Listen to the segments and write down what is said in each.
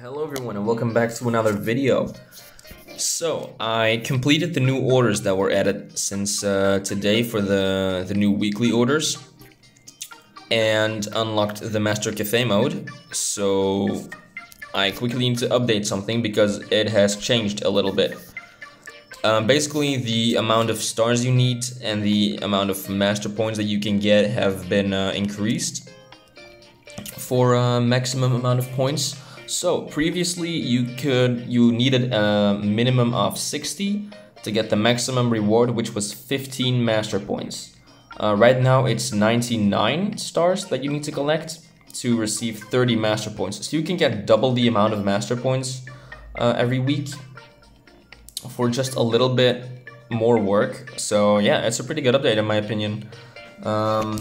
Hello everyone and welcome back to another video. So, I completed the new orders that were added since uh, today for the, the new weekly orders and unlocked the Master Cafe mode. So, I quickly need to update something because it has changed a little bit. Um, basically, the amount of stars you need and the amount of master points that you can get have been uh, increased for a maximum amount of points. So previously you could you needed a minimum of 60 to get the maximum reward which was 15 master points. Uh, right now it's 99 stars that you need to collect to receive 30 master points. So you can get double the amount of master points uh, every week for just a little bit more work. So yeah, it's a pretty good update in my opinion. Um,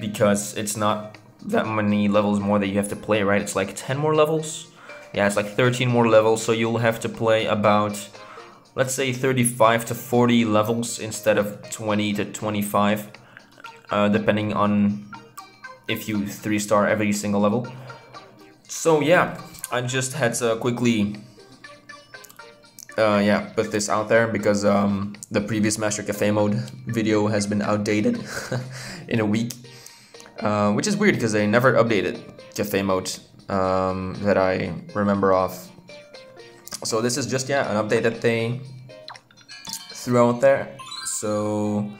because it's not that many levels more that you have to play, right? It's like 10 more levels? Yeah, it's like 13 more levels, so you'll have to play about, let's say 35 to 40 levels instead of 20 to 25, uh, depending on if you 3-star every single level. So yeah, I just had to quickly uh, yeah, put this out there because um, the previous Master Cafe mode video has been outdated in a week. Uh, which is weird because they never updated cafe mode um, that I remember of. So this is just, yeah, an update that they threw out there. So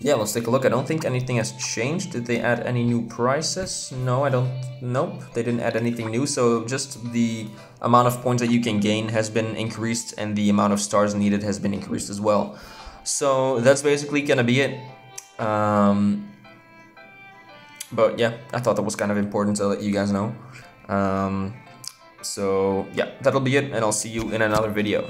yeah, let's take a look. I don't think anything has changed. Did they add any new prices? No, I don't, nope, they didn't add anything new. So just the amount of points that you can gain has been increased and the amount of stars needed has been increased as well. So that's basically gonna be it. Um, but yeah, I thought that was kind of important to let you guys know. Um, so yeah, that'll be it, and I'll see you in another video.